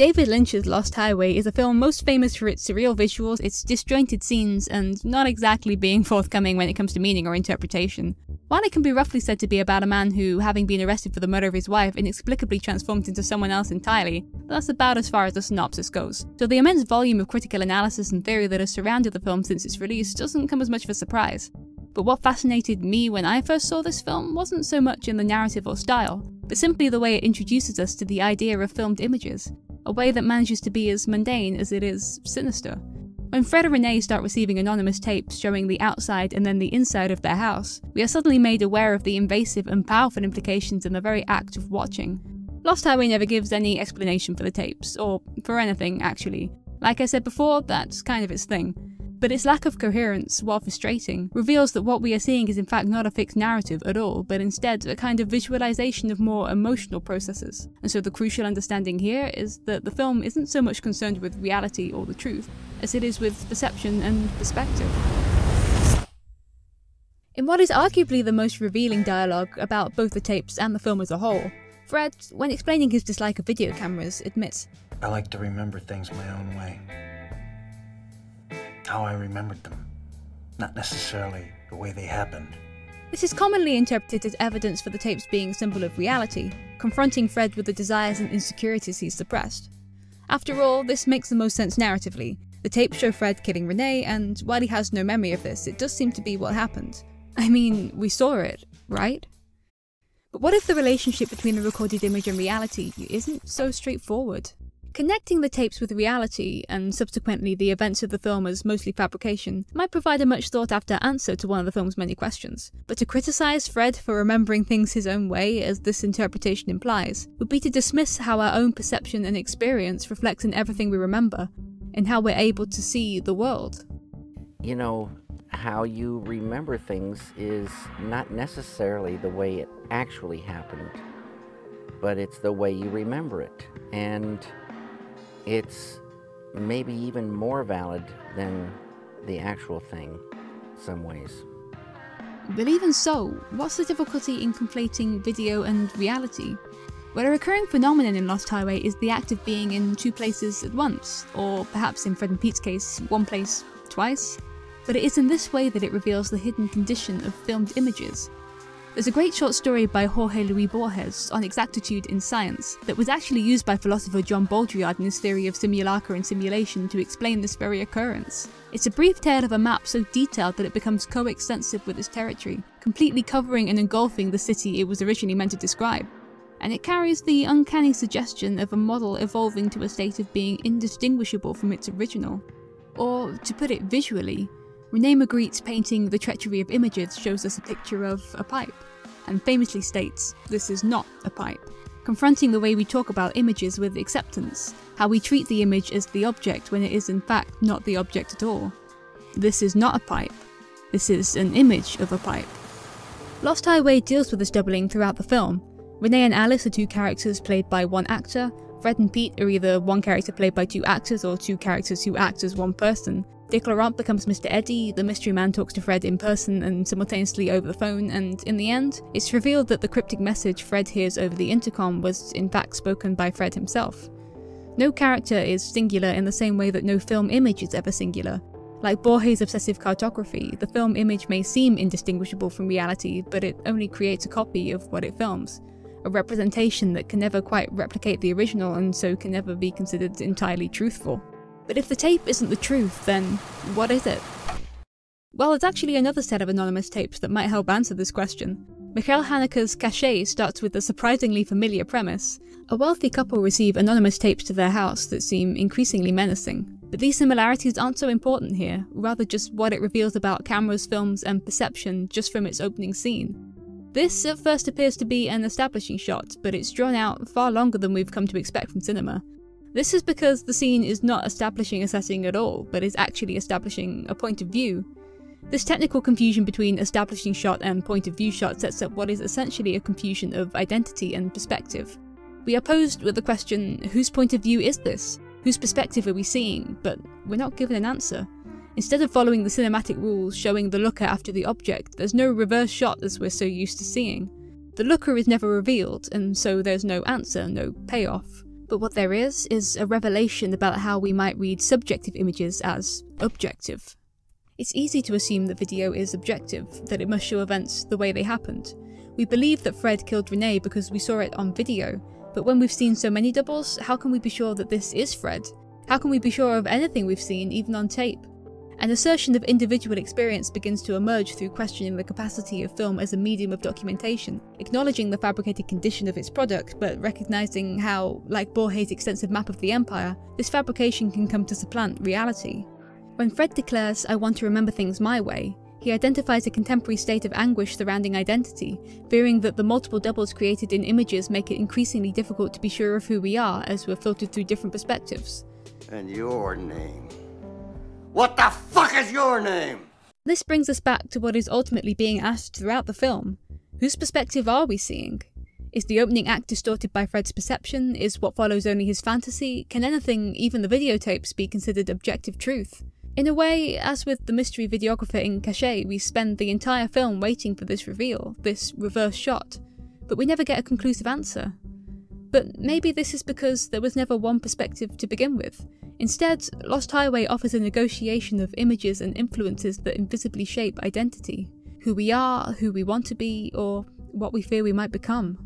David Lynch's Lost Highway is a film most famous for its surreal visuals, its disjointed scenes, and not exactly being forthcoming when it comes to meaning or interpretation. While it can be roughly said to be about a man who, having been arrested for the murder of his wife, inexplicably transformed into someone else entirely, that's about as far as the synopsis goes. So the immense volume of critical analysis and theory that has surrounded the film since its release doesn't come as much of a surprise. But what fascinated me when I first saw this film wasn't so much in the narrative or style, but simply the way it introduces us to the idea of filmed images a way that manages to be as mundane as it is sinister. When Fred and Renee start receiving anonymous tapes showing the outside and then the inside of their house, we are suddenly made aware of the invasive and powerful implications in the very act of watching. Lost Highway never gives any explanation for the tapes, or for anything actually. Like I said before, that's kind of its thing but its lack of coherence, while frustrating, reveals that what we are seeing is in fact not a fixed narrative at all, but instead a kind of visualization of more emotional processes. And so the crucial understanding here is that the film isn't so much concerned with reality or the truth, as it is with perception and perspective. In what is arguably the most revealing dialogue about both the tapes and the film as a whole, Fred, when explaining his dislike of video cameras, admits I like to remember things my own way how I remembered them, not necessarily the way they happened. This is commonly interpreted as evidence for the tapes being a symbol of reality, confronting Fred with the desires and insecurities he's suppressed. After all, this makes the most sense narratively. The tapes show Fred killing Renee, and while he has no memory of this, it does seem to be what happened. I mean, we saw it, right? But what if the relationship between the recorded image and reality isn't so straightforward? Connecting the tapes with reality, and subsequently the events of the film as mostly fabrication, might provide a much thought after answer to one of the film's many questions. But to criticise Fred for remembering things his own way, as this interpretation implies, would be to dismiss how our own perception and experience reflects in everything we remember, and how we're able to see the world. You know, how you remember things is not necessarily the way it actually happened, but it's the way you remember it. And it's maybe even more valid than the actual thing some ways. But even so, what's the difficulty in conflating video and reality? Well, a recurring phenomenon in Lost Highway is the act of being in two places at once, or perhaps in Fred and Pete's case, one place twice. But it is in this way that it reveals the hidden condition of filmed images, there's a great short story by Jorge Luis Borges on exactitude in science that was actually used by philosopher Jean Baudrillard in his theory of simulacra and simulation to explain this very occurrence. It's a brief tale of a map so detailed that it becomes coextensive with its territory, completely covering and engulfing the city it was originally meant to describe. And it carries the uncanny suggestion of a model evolving to a state of being indistinguishable from its original. Or, to put it visually, Rene Magritte's painting The Treachery of Images shows us a picture of a pipe, and famously states, this is not a pipe, confronting the way we talk about images with acceptance, how we treat the image as the object when it is in fact not the object at all. This is not a pipe, this is an image of a pipe. Lost Highway deals with this doubling throughout the film. Renee and Alice are two characters played by one actor, Fred and Pete are either one character played by two actors or two characters who act as one person, Dick Laurent becomes Mr. Eddy, the mystery man talks to Fred in person and simultaneously over the phone, and in the end, it's revealed that the cryptic message Fred hears over the intercom was in fact spoken by Fred himself. No character is singular in the same way that no film image is ever singular. Like Borges' obsessive cartography, the film image may seem indistinguishable from reality, but it only creates a copy of what it films. A representation that can never quite replicate the original and so can never be considered entirely truthful. But if the tape isn't the truth, then what is it? Well, it's actually another set of anonymous tapes that might help answer this question. Michael Haneke's Caché starts with a surprisingly familiar premise. A wealthy couple receive anonymous tapes to their house that seem increasingly menacing. But these similarities aren't so important here, rather just what it reveals about cameras, films, and perception just from its opening scene. This at first appears to be an establishing shot, but it's drawn out far longer than we've come to expect from cinema. This is because the scene is not establishing a setting at all, but is actually establishing a point of view. This technical confusion between establishing shot and point of view shot sets up what is essentially a confusion of identity and perspective. We are posed with the question, whose point of view is this? Whose perspective are we seeing? But we're not given an answer. Instead of following the cinematic rules showing the looker after the object, there's no reverse shot as we're so used to seeing. The looker is never revealed, and so there's no answer, no payoff. But what there is, is a revelation about how we might read subjective images as objective. It's easy to assume that video is objective, that it must show events the way they happened. We believe that Fred killed Renee because we saw it on video, but when we've seen so many doubles, how can we be sure that this is Fred? How can we be sure of anything we've seen, even on tape? An assertion of individual experience begins to emerge through questioning the capacity of film as a medium of documentation, acknowledging the fabricated condition of its product, but recognizing how, like Borges' extensive map of the empire, this fabrication can come to supplant reality. When Fred declares, I want to remember things my way, he identifies a contemporary state of anguish surrounding identity, fearing that the multiple doubles created in images make it increasingly difficult to be sure of who we are as we're filtered through different perspectives. And your name? What the fuck is your name? This brings us back to what is ultimately being asked throughout the film. Whose perspective are we seeing? Is the opening act distorted by Fred's perception? Is what follows only his fantasy? Can anything, even the videotapes, be considered objective truth? In a way, as with the mystery videographer in Caché, we spend the entire film waiting for this reveal, this reverse shot, but we never get a conclusive answer. But maybe this is because there was never one perspective to begin with. Instead, Lost Highway offers a negotiation of images and influences that invisibly shape identity who we are, who we want to be, or what we fear we might become.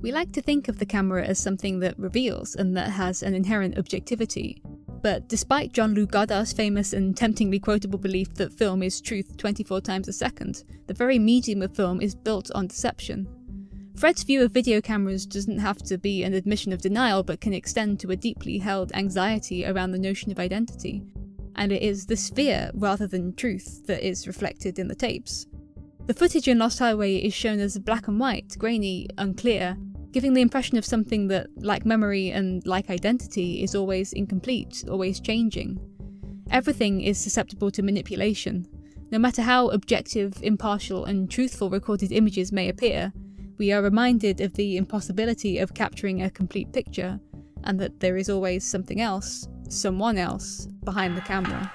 We like to think of the camera as something that reveals and that has an inherent objectivity, but despite Jean-Luc Godard's famous and temptingly quotable belief that film is truth 24 times a second, the very medium of film is built on deception. Fred's view of video cameras doesn't have to be an admission of denial, but can extend to a deeply held anxiety around the notion of identity. And it is this fear, rather than truth, that is reflected in the tapes. The footage in Lost Highway is shown as black and white, grainy, unclear, giving the impression of something that, like memory and like identity, is always incomplete, always changing. Everything is susceptible to manipulation. No matter how objective, impartial, and truthful recorded images may appear, we are reminded of the impossibility of capturing a complete picture, and that there is always something else, someone else, behind the camera.